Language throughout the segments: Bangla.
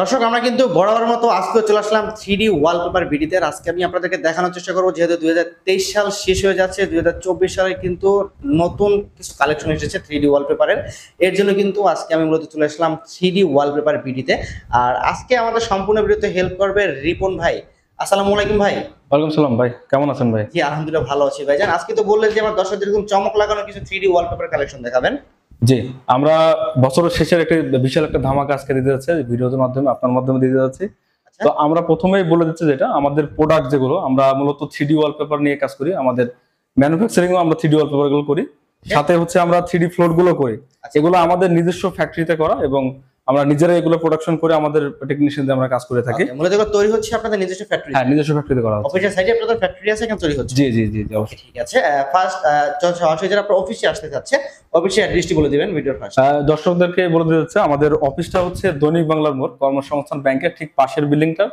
দর্শক আমরা কিন্তু বরাবর মতো আজকে চলে আসলাম থ্রি ডি ওয়ালপেপার ভিডিতে। আজকে আমি আপনাদেরকে দেখানোর চেষ্টা করব যেহেতু দু হাজার তেইশ সাল শেষ হয়ে যাচ্ছে দুই সালে কিন্তু নতুন কিছু কালেকশন এসেছে থ্রি ডি ওয়ালপেপারের। এর জন্য কিন্তু আজকে আমি মূলত চলে আসলাম থ্রি ডি ওয়ালপেপার ভিডিতে। আর আজকে আমাদের সম্পূর্ণ ভিডিওতে হেল্প করবে রিপন ভাই। আসসালামু আলাইকুম ভাই। ওয়ালাইকুম সালাম ভাই কেমন আছেন ভাই? জি আলহামদুলিল্লাহ ভালো আছি ভাই জান আজকে তো বললেন যে আমার দর্শকদের এরকম চমক লাগানো কিছু থ্রি ডি ওয়ালপেপার কালেকশন দেখাবেন। জি আমরা বছরের শেষের একটা বিশাল একটা ধামাকা আজকে দিতে যাচ্ছে ভিডিওর মাধ্যমে আপনার মাধ্যমে দিতে যাচ্ছি আচ্ছা। তো আমরা প্রথমেই বলে দিচ্ছি যেটা আমাদের প্রোডাক্ট যেগুলো আমরা মূলত থ্রি ওয়ালপেপার নিয়ে কাজ করি আমাদের ম্যানুফ্যাকচারিং আমরা থ্রি ওয়ালপেপারগুলো করি সাথে হচ্ছে আমরা থ্রিডি ফ্লোরগুলো করি আচ্ছা। এগুলো আমাদের নিজস্ব ফ্যাক্টরিতে করা এবং আমরা নিজেরা এগুলো প্রোডাকশন করে আমাদের টেকনিশিয়ানদের আমরা কাজ করে থাকি। মূলত এগুলো তৈরি হচ্ছে আপনাদের নিজস্ব ফ্যাক্টরি হ্যাঁ নিজস্ব ফ্যাক্টরিতে করা হচ্ছে। অফিসের সাইডে আপনাদের ফ্যাক্টরি আছে এখানে তৈরি হচ্ছে? জি জি জি জি অবশ্যই। ঠিক আছে। ফার্স্ট সরাসরি যারা আপনার অফিসে আসতে চাচ্ছে অফিসে অ্যাড্রেসটি বলে দিবেন ভিডিওর ফার্স্ট দর্শকদেরকে বলে দিতে হচ্ছে আমাদের অফিসটা হচ্ছে দৈনিক বাংলার মোড় কর্মসংস্থান ব্যাংকের ঠিক পাশের বিল্ডিংটা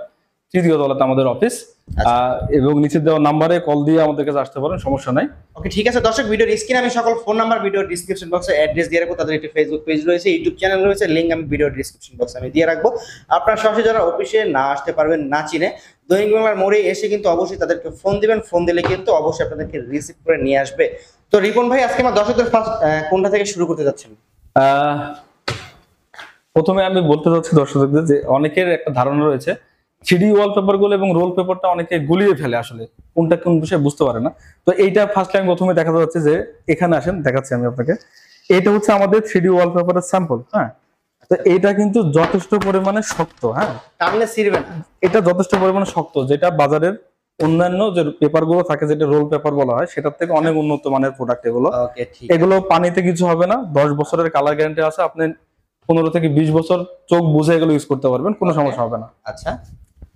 তৃতীয় তলাতে আমাদের অফিস আচ্ছা। এবং নিচে দেওয়া নাম্বারে কল দিয়ে আমাদের কাছে আসতে পারেন সমস্যা নাই। ওকে ঠিক আছে দর্শক ভিডিওর স্ক্রিনে আমি সকল ফোন নাম্বার ভিডিও ডিসক্রিপশন বক্সে অ্যাড্রেস দিয়ে রাখব তাদের একটি ফেসবুক পেজ রয়েছে ইউটিউব চ্যানেল রয়েছে লিঙ্ক আমি ভিডিও ডিসক্রিপশন বক্সে আমি দিয়ে রাখব। আপনারা সরাসরি যারা অফিসে না আসতে পারবেন না চিনে দৈনিক বাংলার মোড়ে এসে কিন্তু অবশ্যই তাদেরকে ফোন দিবেন ফোন দিলে কিন্তু অবশ্যই আপনাদেরকে রিসিভ করে নিয়ে আসবে। তো রিপন ভাই আজকে আমার দর্শকদের ফার্স্ট কোনটা থেকে শুরু করতে যাচ্ছেন? আহ, প্রথমে আমি বলতে চাচ্ছি দর্শকদের যে অনেকের একটা ধারণা রয়েছে থ্রিডি ওয়ালপেপারগুলো এবং রোল পেপারটা অনেকে গুলিয়ে ফেলে আসলে। কোনটা কোন বিষয়ে বুঝতে পারে না। তো এইটা ফার্স্ট টাইম প্রথমে দেখা যাচ্ছে যে এখানে আসেন দেখাচ্ছি আমি আপনাকে। এটা হচ্ছে আমাদের থ্রিডি ওয়ালপেপারের স্যাম্পল হ্যাঁ? তো এইটা কিন্তু যথেষ্ট পরিমাণে শক্ত হ্যাঁ? টানলে ছিড়বে না। এটা যথেষ্ট পরিমাণে শক্ত যেটা বাজারের অন্যান্য যে পেপারগুলো থাকে যেটা রোল পেপার বলা হয় সেটার থেকে অনেক উন্নত মানের প্রোডাক্ট এগুলো। এগুলো পানিতে কিছু হবে না দশ বছরের কালার গ্যারান্টি আছে আপনি পনেরো থেকে বিশ বছর চোখ বুঝে এগুলো ইউজ করতে পারবেন কোনো সমস্যা হবে না। আচ্ছা।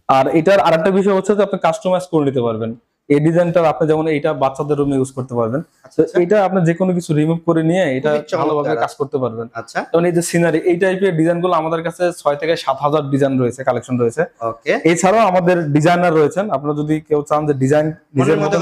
আর এটার আরেকটা বিষয় হচ্ছে যে আপনি কাস্টমাইজ করে নিতে পারবেন। এই ডিজাইনটা আপনি যেমন এটা বাচ্চাদের রুমে ইউজ করতে পারবেন। আচ্ছা তো আচ্ছা। এটা আপনি যে কোনো কিছু রিমুভ করে নিয়ে এটা ভালোভাবে কাজ করতে পারবেন। আচ্ছা। যেমন এই যে সিনারি এই টাইপের ডিজাইনগুলো আমাদের কাছে ছয় থেকে সাত হাজার ডিজাইন রয়েছে কালেকশন রয়েছে। ওকে এছাড়াও আমাদের ডিজাইনার রয়েছেন। আপনারা যদি কেউ চান যে ডিজাইন নিজের মতো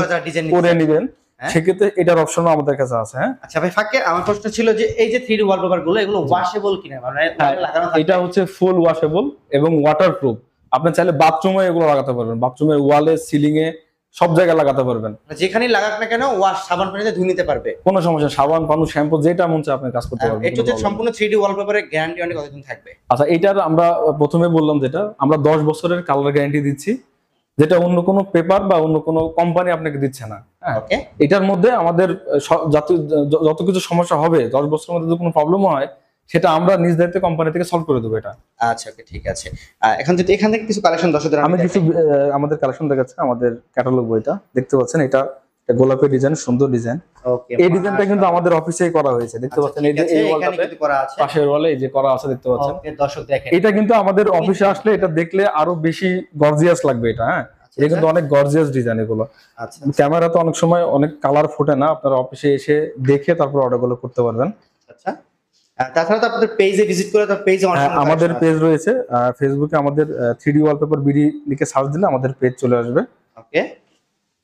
করে নিবেন হ্যাঁ। সেক্ষেত্রে এটার অপশনও আমাদের কাছে আছে হ্যাঁ। আচ্ছা ভাই ফাঁকে আমার প্রশ্ন ছিল যে এই যে থ্রি ওয়ালপেপারগুলো এগুলো ওয়াশেবল কিনা? মানে হ্যাঁ, লাগানো এটা হচ্ছে ফুল ওয়াশেবল এবং ওয়াটার প্রুফ আপনি চাইলে বাথরুমে এগুলো লাগাতে পারবেন। বাথরুমের ওয়ালে সিলিং এ সব জায়গায় লাগাতে পারবেন। মানে যেখানেই লাগাক না কেন ওয়াশ সাবান পানিতে ধুয়ে নিতে পারবে। কোনো সমস্যা সাবান পানু শ্যাম্পু যেটা মন চায় আপনি কাজ করতে পারবেন একটু কোনো যে problem নেই। সম্পূর্ণ থ্রি ডি ওয়ালপেপারের গ্যারান্টি অনেক কতদিন থাকবে। আচ্ছা এইটার আমরা প্রথমে বললাম যেটা আমরা দশ বছরের কালার গ্যারান্টি দিচ্ছি যেটা অন্য কোনো পেপার বা অন্য কোনো কোম্পানি আপনাকে দিচ্ছে না। হ্যাঁ ওকে এটার মধ্যে আমাদের যত কিছু সমস্যা হবে দশ বছরের মধ্যে যদি কোনো প্রবলেম হয় সেটা আমরা নিজ দায়িত্বে কোম্পানি থেকে সলভ করে দেবো এটা। আচ্ছা ওকে ঠিক আছে। এখন যদি এখান থেকে কিছু কালেকশন দর্শকদের আমি কিছু আমাদের কালেকশন দেখাচ্ছি আমাদের ক্যাটালগ বইটা। দেখতে পাচ্ছেন এটা গোলাপি ডিজাইন সুন্দর ডিজাইন এই ডিজাইনটা কিন্তু আমাদের অফিসে করা হয়েছে দেখতে পাচ্ছেন এই যে এই ওয়ালটাতে করা আছে। পাশের ওয়ালে এই যে করা আছে দেখতে পাচ্ছেন। দর্শক দেখেন। এটা কিন্তু আমাদের অফিসে আসলে এটা দেখলে আরও বেশি গর্জিয়াস লাগবে এটা হ্যাঁ? এটা কিন্তু অনেক গর্জিয়াস ডিজাইন এগুলো। আচ্ছা ক্যামেরাতে অনেক সময় অনেক কালার ফোটে না আপনারা অফিসে এসে দেখে তারপর অর্ডারগুলো করতে পারবেন। আচ্ছা তাছাড়া তো আপনাদের পেজে ভিজিট করে তো পেজে হ্যাঁ, আমাদের পেজ রয়েছে। ফেসবুকে আমাদের থ্রি ডি ওয়ালপেপার বিডি লিখে সার্চ দিলে আমাদের পেজ চলে আসবে। ওকে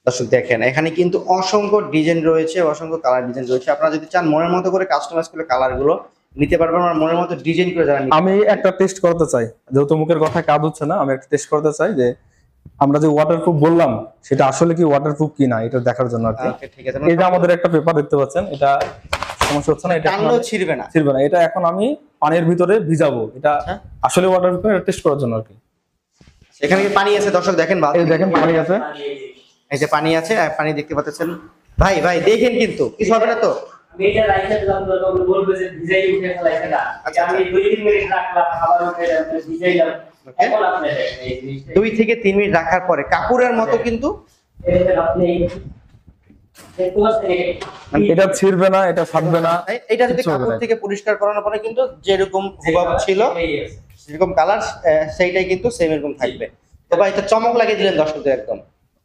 দর্শক দেখেন এখানে কিন্তু অসংখ্য ডিজাইন রয়েছে অসংখ্য কালার ডিজাইন রয়েছে। আপনারা যদি চান মনের মতো করে কাস্টমাইজ করে কালারগুলো নিতে পারবেন আর মনের মতো ডিজাইন করে যারা আমি একটা টেস্ট করতে চাই। যেহেতু মুখের কথা কাজ হচ্ছে না আমি একটা টেস্ট করতে চাই যে আমরা যে ওয়াটারপ্রুফ বললাম সেটা আসলে কি ওয়াটারপ্রুফ কিনা এটা দেখার জন্য আর কি। ঠিক আছে। এই যে আমাদের একটা পেপার দেখতে পাচ্ছেন এটা সমস্যা হচ্ছে না এটা টানলেও ছিড়বে না। ছিড়বে না। এটা এখন আমি পানির ভিতরে ভিজাবো। এটা আচ্ছা। আসলে ওয়াটারপ্রুফ এটা টেস্ট করার জন্য আর কি। এখানে কি পানি আছে? দর্শক দেখেন। এই দেখেন পানি আছে। এই যে পানি আছে আর পানি দেখতে পাচ্ছেন। ভাই ভাই দেখেন কিন্তু কিছু হবে না তো? আচ্ছা, আমি দুই তিন মিনিট রাখলাম খাবার উঠে ভিজাইলাম এখন আপনি দেখেন এই জিনিসটা। দুই থেকে তিন মিনিট রাখার পরে কাপড়ের মতো কিন্তু এটা ছিড়বে না এটা ফাটবে না। এটা যদি কাপড় থেকে পরিষ্কার করানোর পরে কিন্তু যেরকম হুবাব ছিল যেরকম কালার সেইটাই কিন্তু সেম এরকম থাকবে। তো ভাই এটা চমক লাগিয়ে দিলেন দর্শকদের একদম।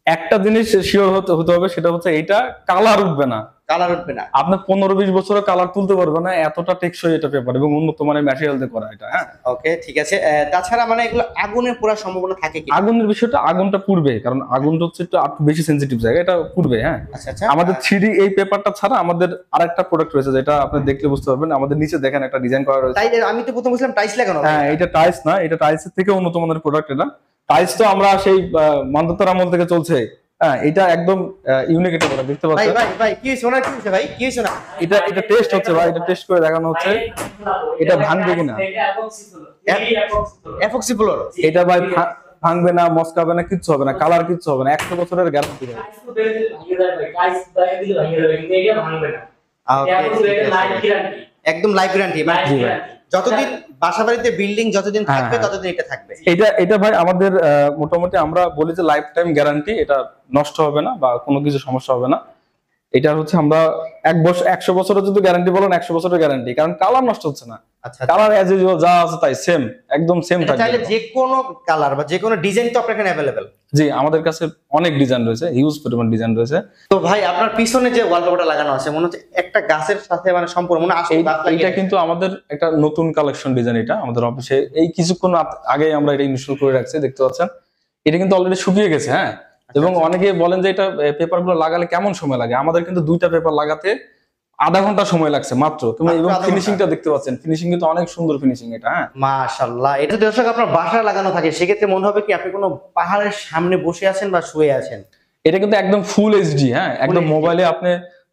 একটা জিনিস শিওর হতে হতে হবে সেটা হচ্ছে এটা কালার উঠবে না। কালার উঠবে না। আপনি পনেরো বিশ বছরে কালার তুলতে পারবে না এতটা টেকসই এটা পেপার এবং উন্নত মানের ম্যাটেরিয়াল দিয়ে করা এটা হ্যাঁ। ওকে ঠিক আছে। তাছাড়া মানে এগুলো আগুনের পুরা সম্ভাবনা থাকে কি? আগুনের বিষয়টা আগুনটা পুড়বে কারণ আগুনটা হচ্ছে একটু বেশি সেন্সিটিভ জায়গা এটা পুড়বে হ্যাঁ। আচ্ছা আচ্ছা। আমাদের থ্রি এই পেপারটা ছাড়া আমাদের আরেকটা প্রোডাক্ট রয়েছে যেটা আপনি দেখলে বুঝতে পারবেন আমাদের নিচে দেখেন একটা ডিজাইন করা রয়েছে। তাই আমি তো প্রথম বুঝলাম টাইস লাগানো হ্যাঁ এটা টাইলস না এটা টাইলসের থেকে উন্নত মানের প্রোডাক্ট এটা। টাইলস তো আমরা সেই মান্দাতার আমল থেকে চলছে। হ্যাঁ এটা একদম ইউনিক একটা প্রোডাক্ট দেখতে পাচ্ছেন? ভাই ভাই কি ওনার কি হয়েছে ভাই? কি হয়েছে না এটা এটা টেস্ট হচ্ছে ভাই এটা টেস্ট করে দেখানো হচ্ছে। এটা ভাঙবে কিনা? এফক্সি ফ্লোর এটা ভাই ভাঙবে না মস্কাবে না কিচ্ছু হবে না কালার কিচ্ছু হবে না। একশো বছরের গ্যারান্টি একদম লাইফ গ্যারান্টি জি ভাই। যতদিন বাসা বাড়িতে বিল্ডিং যতদিন হ্যাঁ, থাকবে হ্যাঁ। ততদিন এটা থাকবে এটা এটা ভাই আমাদের আহ, মোটামুটি আমরা বলি যে লাইফ টাইম গ্যারান্টি এটা নষ্ট হবে না বা কোনো কিছু সমস্যা হবে না এটা হচ্ছে আমরা এক বছর একশো বছরের যদি গ্যারান্টি বলেন একশো বছরের গ্যারান্টি কারণ কালার নষ্ট হচ্ছে না। আচ্ছা কালার এজ ইউজুয়াল যা আছে তাই সেম একদম সেম এটা চাইলে যে কোনো কালার বা যে কোনো ডিজাইন তো আপনার এখানে অ্যাভেলেবেল জি আমাদের কাছে অনেক ডিজাইন রয়েছে হিউজ পরিমাণ ডিজাইন রয়েছে। তো ভাই আপনার পিছনে যে ওয়ালপেপারটা লাগানো আছে মনে হচ্ছে একটা গাছের সাথে মানে সম্পূর্ণ মনে আসলে গাছ লাগিয়ে এইটা কিন্তু আমাদের একটা নতুন কালেকশন ডিজাইন এটা আমাদের অফিসে এই কিছুক্ষণ আগে আমরা এটা ইনস্টল করে রাখছি দেখতে পাচ্ছেন? এটা কিন্তু অলরেডি শুকিয়ে গেছে হ্যাঁ? এবং অনেকে বলেন যে এটা পেপারগুলো লাগালে কেমন সময় লাগে? আমাদের কিন্তু দুইটা পেপার লাগাতে আধা ঘণ্টা সময় লাগছে মাত্র। তুমি এবং ফিনিশিংটা দেখতে পাচ্ছেন। ফিনিশিং কিন্তু অনেক সুন্দর ফিনিশিং এটা হ্যাঁ? মাশাল্লাহ এটা দর্শক আপনার বাসায় লাগানো থাকে সেক্ষেত্রে মনে হবে কি আপনি কোনো পাহাড়ের সামনে বসে আছেন বা শুয়ে আছেন? এটা কিন্তু একদম ফুল এইচডি হ্যাঁ? একদম মোবাইলে আপনি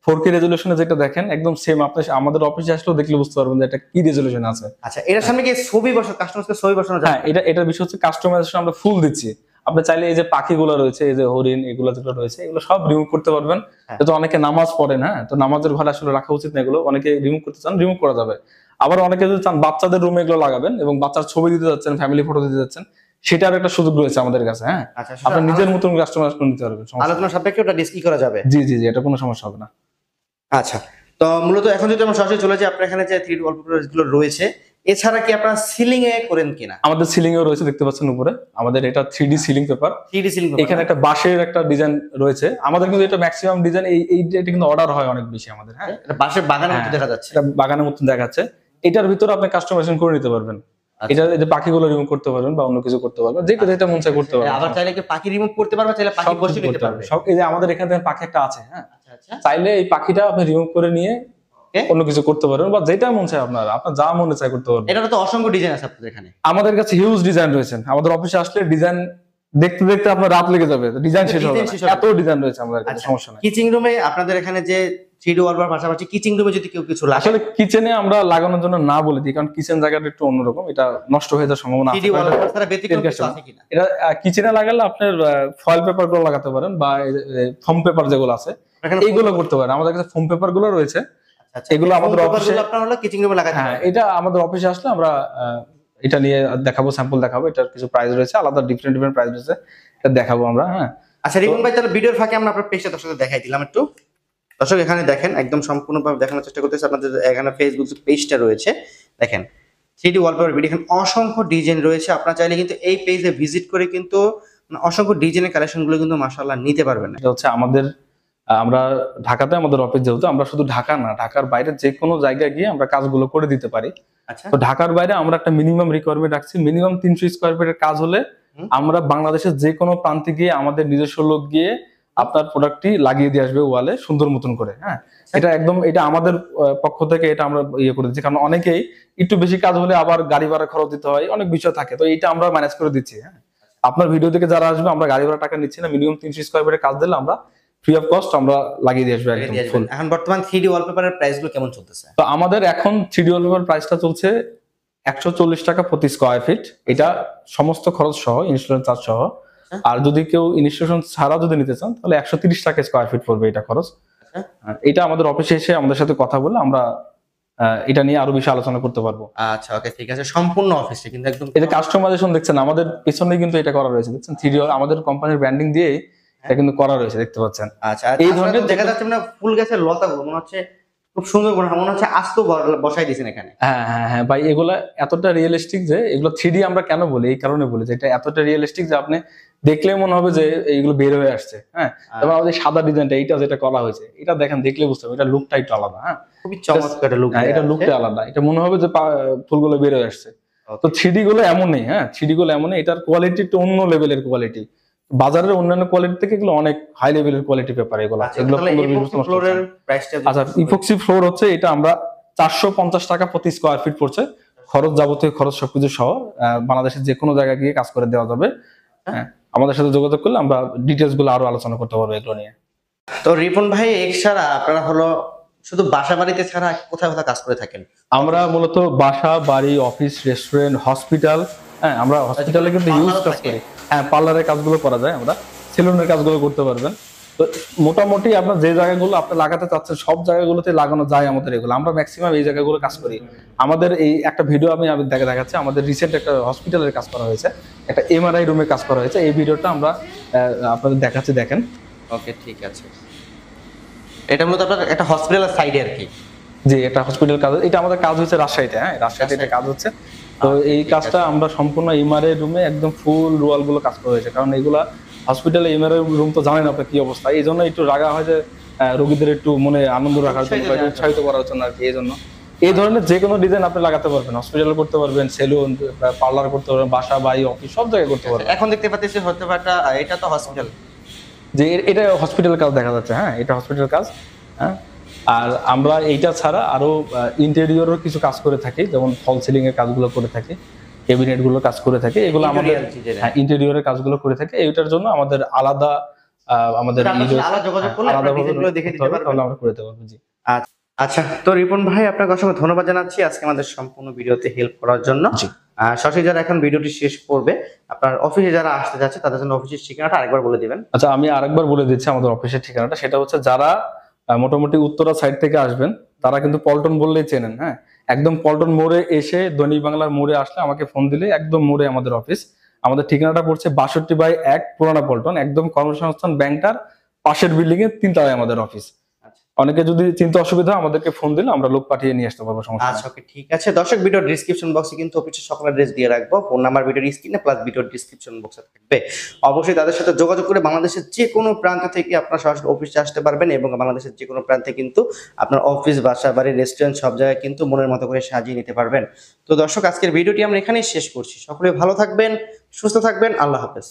ফোর কে রেজলিউশনে যেটা দেখেন একদম সেম আপনি আমাদের অফিসে আসলেও দেখলে বুঝতে পারবেন যে এটা কি রেজলিউশন আছে। আচ্ছা এটার সামনে কি ছবি বসানো কাস্টমারকে ছবি বসানো যায় হ্যাঁ এটা এটার বিষয় হচ্ছে কাস্টমাইজেশন আমরা ফুল দিচ্ছি। আপনি চাইলে এই যে পাখিগুলো রয়েছে এই যে হরিণ এগুলো যেগুলো রয়েছে এগুলো সব রিমুভ করতে পারবেন। হ্যাঁ। তো অনেকে নামাজ পড়েন হ্যাঁ তো নামাজের ঘরে আসলে রাখা উচিত না এগুলো। অনেকে রিমুভ করতে চান রিমুভ করা যাবে। আবার অনেকে যদি চান বাচ্চাদের রুমে এগুলো লাগাবেন এবং বাচ্চার ছবি দিতে যাচ্ছেন ফ্যামিলি ফটো দিতে যাচ্ছেন সেটার একটা সুযোগ রয়েছে আমাদের কাছে হ্যাঁ। আচ্ছা আপনার নিজের মতন কাস্টমাইজ করে নিতে পারবেন আলোচনা সাপেক্ষে ওটা ডিসকি করা যাবে? জি জি জি এটা কোনো সমস্যা হবে না। আচ্ছা তো মূলত এখন যদি আমরা সরাসরি চলে যাই আপনার এখানে যে থ্রি ওয়ালপেপারগুলো রয়েছে এছাড়া কি আপনারা সিলিং এ করেন কিনা? আমাদের সিলিং এও রয়েছে দেখতে পাচ্ছেন উপরে। আমাদের এটা three ceiling paper three ceiling এখানে একটা বাঁশের একটা ডিজাইন রয়েছে। আমাদের কিন্তু এটা ম্যাক্সিমাম ডিজাইন এই এটা কিন্তু অর্ডার হয় অনেক বেশি আমাদের হ্যাঁ। বাসের বাগানের মতো হ্যাঁ। দেখা যাচ্ছে। এটা বাগানের মতন দেখাচ্ছে। এটার ভিতরে আপনি কাস্টমাইজেশন করে নিতে পারবেন। আচ্ছা। এটা এই যে পাখিগুলো রিমুভ করতে পারবেন বা অন্য কিছু করতে পারবেন। যে যেটা মন চায় করতে পারবেন। আবার চাইলে কি পাখি রিমুভ করতে পারবে চাইলে পাখি সব বসে নিতে পারবে। সব এই যে আমাদের এখানে পাখি একটা আছে হ্যাঁ। আচ্ছা আচ্ছা। চাইলে এই পাখিটা আপনি রিমুভ করে নিয়ে. অন্য কিছু করতে পারবেন বা যেটা মন চায় আপনার আপনার যা মনে চায় করতে পারবেন। এটারও তো অসংখ্য ডিজাইন আছে আপনাদের এখানে। আমাদের কাছে হিউজ ডিজাইন রয়েছে আমাদের অফিসে আসলে ডিজাইন দেখতে দেখতে আপনার রাত লেগে যাবে ডিজাইন শেষ হবে না। শেষ হবে। এত ডিজাইন রয়েছে আমাদের কাছে আচ্ছা। সমস্যা নেই। কিচিং রুমে আপনাদের এখানে যে থ্রি ডি পাশাপাশি কিচিং রুমে যদি কেউ কিছু লাগে আসলে কিচেনে আমরা লাগানোর জন্য না বলে দিই কারণ কিচেন জায়গাটা একটু অন্যরকম এটা নষ্ট হয়ে যাওয়ার সম্ভাবনা আছে। ডি ওয়ালপেপার ছাড়া ব্যতিক্রম কিছু আছে। কিনা? এটা কিচেনে লাগালে আপনার ফয়েল পেপারগুলো লাগাতে পারেন বা ফোম পেপার যেগুলো আছে এইগুলো করতে পারেন। আমাদের কাছে ফোম পেপারগুলো রয়েছে। আচ্ছা, এগুলো আমাদের অফিসে- আপনার হলো কিচিং রুমে লাগাতে হ্যাঁ এটা আমাদের অফিসে আসলে আমরা এটা নিয়ে দেখাবো স্যাম্পল দেখাবো এটার কিছু প্রাইস রয়েছে আলাদা ডিফারেন্ট ডিফারেন্ট প্রাইস রয়েছে এটা দেখাবো আমরা হ্যাঁ। আচ্ছা রিপন ভাই তাহলে ভিডিওর ফাঁকে আমরা আপনার পেজটা দর্শকদের দেখাই দিলাম একটু। দর্শক এখানে দেখেন একদম সম্পূর্ণভাবে দেখানোর চেষ্টা করতেছে। আপনাদের এখানে ফেসবুক পেজটা রয়েছে দেখেন থ্রি ডি ওয়ালপেপার ভিডিও এখানে অসংখ্য ডিজাইন রয়েছে। আপনারা চাইলে কিন্তু এই পেজে ভিজিট করে কিন্তু মানে অসংখ্য ডিজাইনের কালেকশনগুলো কিন্তু মাশাআল্লাহ নিতে পারবেন। এটা হচ্ছে আমাদের আমরা ঢাকাতে আমাদের অফিস যেহেতু আমরা শুধু ঢাকা না ঢাকার বাইরে যে কোনো জায়গায় গিয়ে আমরা কাজগুলো করে দিতে পারি। আচ্ছা। তো ঢাকার বাইরে আমরা একটা মিনিমাম রিকোয়ারমেন্ট রাখছি। মিনিমাম তিনশো স্কোয়ার ফিটের কাজ হলে আমরা বাংলাদেশের যে কোনো প্রান্তে গিয়ে আমাদের নিজস্ব লোক গিয়ে আপনার প্রোডাক্টটি লাগিয়ে দিয়ে আসবে ওয়ালে সুন্দর মতন করে হ্যাঁ? এটা একদম এটা আমাদের পক্ষ থেকে এটা আমরা ইয়ে করে দিচ্ছি। কারণ অনেকেই একটু বেশি কাজ হলে আবার গাড়ি ভাড়া খরচ দিতে হয় অনেক বিষয় থাকে। তো এইটা আমরা ম্যানেজ করে দিচ্ছি হ্যাঁ? আপনার ভিডিও থেকে যারা আসবে আমরা গাড়ি ভাড়া টাকা নিচ্ছি না। মিনিমাম তিনশো স্কোয়ার ফিটের কাজ দিলে আমরা ফ্রি অফ কস্ট আমরা লাগিয়ে দিয়ে আসব একদম ফুল। এখন বর্তমান থ্রি ডি ওয়ালপেপারের প্রাইসগুলো কেমন চলতেছে? তো আমাদের এখন থ্রি ওয়ালপেপার প্রাইসটা চলছে একশো চল্লিশ টাকা প্রতি স্কোয়ার ফিট এটা সমস্ত খরচ সহ ইনস্টলেশন চার্জ সহ। আর যদি কেউ ইনস্টলেশন ছাড়া যদি নিতে চান তাহলে একশো তিরিশ টাকা স্কোয়ার ফিট পড়বে এটা খরচ। আচ্ছা। এটা আমাদের অফিসে এসে আমাদের সাথে কথা বলে আমরা এটা নিয়ে আরও বেশি আলোচনা করতে পারব। আচ্ছা ওকে ঠিক আছে। সম্পূর্ণ অফিসে কিন্তু একদম যে কাস্টমাইজেশন দেখছেন আমাদের পিছনে কিন্তু এটা করা রয়েছে। দেখছেন থ্রি আমাদের কোম্পানির ব্র্যান্ডিং দিয়ে এটা কিন্তু করা রয়েছে দেখতে পাচ্ছেন। আচ্ছা এই এই ধরনের ধরনের দেখা যাচ্ছে মানে ফুল গাছের লতা মনে হচ্ছে খুব সুন্দর করে মনে হচ্ছে আস্ত বসাই দিয়েছেন এখানে। হ্যাঁ হ্যাঁ হ্যাঁ ভাই এগুলা এতটা রিয়েলিস্টিক যে এগুলো থ্রি আমরা কেন বলি? এই কারণে বলি যে এটা এতটা রিয়েলিস্টিক যে আপনি দেখলে মনে হবে যে এইগুলো বের হয়ে আসছে হ্যাঁ? যেমন আমাদের সাদা ডিজাইনটা এইটা যেটা করা হয়েছে এটা দেখেন দেখলে বুঝতে হবে এটা লুকটা একটু আলাদা হ্যাঁ? খুবই চমৎকার লুক এটা লুকটা আলাদা এটা মনে হবে যে ফুলগুলো বের হয়ে আসছে। তো থ্রি গুলো এমনই হ্যাঁ? থ্রি গুলো এমনই এটার কোয়ালিটি একটু অন্য লেভেলের কোয়ালিটি বাজারের অন্যান্য কোয়ালিটি থেকে এগুলো অনেক হাই লেভেলের কোয়ালিটি পেপার এগুলো। প্রাইসটা আচ্ছা ইপক্সি ফ্লোর হচ্ছে এটা আমরা চারশো পঞ্চাশ টাকা প্রতি স্কোয়ার ফিট পড়ছে। খরচ যাবতীয় খরচ সবকিছু সহ বাংলাদেশের যে কোনো জায়গায় গিয়ে কাজ করে দেওয়া যাবে। হ্যাঁ। আমাদের সাথে যোগাযোগ করলে আমরা ডিটেলসগুলো আরও আলোচনা করতে পারব এগুলো নিয়ে। তো রিপন ভাই এছাড়া আপনারা হলো শুধু বাসা বাড়িতে ছাড়া কোথায় কোথায় কাজ করে থাকেন? আমরা মূলত বাসা বাড়ি অফিস রেস্টুরেন্ট হসপিটাল হ্যাঁ আমরা হসপিটালে কিন্তু ইউজ কাজ করি। হ্যাঁ পার্লারের কাজগুলো করা যায় আমরা সেলুনের কাজগুলো করতে পারবেন। তো মোটামুটি আপনার যে জায়গাগুলো আপনি লাগাতে চাচ্ছেন সব জায়গাগুলোতে লাগানো যায় আমাদের এগুলো। আমরা ম্যাক্সিমাম এই জায়গাগুলো কাজ করি। আমাদের এই একটা ভিডিও আমি দেখা দেখাচ্ছি। আমাদের রিসেন্ট একটা হসপিটালের কাজ করা হয়েছে। একটা এমআরআই রুমে কাজ করা হয়েছে। এই ভিডিওটা আমরা আপনাদের দেখাচ্ছি দেখেন। ওকে ঠিক আছে। এটা মূলত আপনার একটা হসপিটালের সাইডে আর কি। যে এটা হসপিটাল কাজ। এটা আমাদের কাজ হচ্ছে রাজশাহীতে হ্যাঁ রাজশাহীতে এটা কাজ হচ্ছে। তো এই কাজটা আমরা সম্পূর্ণ এমআরআই রুমে একদম ফুল রুয়ালগুলো কাজ করা হয়েছে। কারণ এগুলা হসপিটালে এমআরআই রুম তো জানেন আপনার কি অবস্থা। এই জন্য একটু রাগা হয় যে রোগীদের একটু মনে আনন্দ রাখার জন্য উৎসাহিত করার জন্য আর কি এই জন্য। এই ধরনের যে কোনো ডিজাইন আপনি লাগাতে পারবেন। হসপিটাল করতে পারবেন সেলুন পার্লার করতে পারবেন বাসা বাড়ি অফিস সব জায়গায় করতে পারবেন। এখন দেখতে পাচ্ছি হতে পারে এটা তো হসপিটাল যে এটা হসপিটাল কাজ দেখা যাচ্ছে হ্যাঁ এটা হসপিটাল কাজ হ্যাঁ। আর আমরা এইটা ছাড়া আরও ইন্টেরিয়রও কিছু কাজ করে থাকি যেমন ফল সিলিং এর কাজগুলো করে থাকি ক্যাবিনেটগুলো কাজ করে থাকি এগুলো আমাদের। হ্যাঁ ইন্টেরিয়রের কাজগুলো করে থাকি এইটার জন্য আমাদের আলাদা আমাদের হ্যাঁ, আলাদাভাবে আমরা করে দিতে পারব জি। আচ্ছা তো রিপন ভাই আপনাকে অসংখ্য ধন্যবাদ জানাচ্ছি আজকে আমাদের সম্পূর্ণ ভিডিওতে হেল্প করার জন্য। সরাসরি যারা এখন ভিডিওটি শেষ করবে আপনার অফিসে যারা আসতে যাচ্ছে তাদের জন্য অফিসের ঠিকানাটা আরেকবার বলে দিবেন। আচ্ছা আমি আরেকবার বলে দিচ্ছি আমাদের অফিসের ঠিকানাটা সেটা হচ্ছে যারা মোটামুটি উত্তরা সাইড থেকে আসবেন। তারা কিন্তু পল্টন বললেই চেনেন হ্যাঁ? একদম পল্টন মোড়ে এসে দৈনিক বাংলার মোড়ে আসলে আমাকে ফোন দিলে একদম মোড়ে আমাদের অফিস আমাদের ঠিকানাটা পড়ছে বাষট্টি বাই এক পুরানা পল্টন, একদম কর্মসংস্থান ব্যাংকটার পাশের বিল্ডিং এর তিনতলায় আমাদের অফিস। অনেকে যদি চিন্তা অসুবিধা আমাদেরকে ফোন দিলে আমরা লোক পাঠিয়ে নিয়ে আসতে পারব সমস্যা আচ্ছা ওকে ঠিক আছে। দর্শক ভিডিও ডিসক্রিপশন বক্সে কিন্তু অফিসের সকল অ্যাড্রেস দিয়ে রাখব। ফোন নাম্বার ভিডিওর স্ক্রিনে প্লাস ভিডিওর ডিসক্রিপশন বক্সে থাকবে। অবশ্যই তাদের সাথে যোগাযোগ করে বাংলাদেশের যে কোনো প্রান্ত থেকে আপনার সরাসরি অফিসে আসতে পারবেন এবং বাংলাদেশের যে কোনো প্রান্তে কিন্তু আপনার অফিস বাসা বাড়ি রেস্টুরেন্ট সব জায়গায় কিন্তু মনের মতো করে সাজিয়ে নিতে পারবেন। তো দর্শক আজকের ভিডিওটি আমরা এখানেই শেষ করছি। সকলে ভালো থাকবেন সুস্থ থাকবেন। আল্লাহ হাফেজ।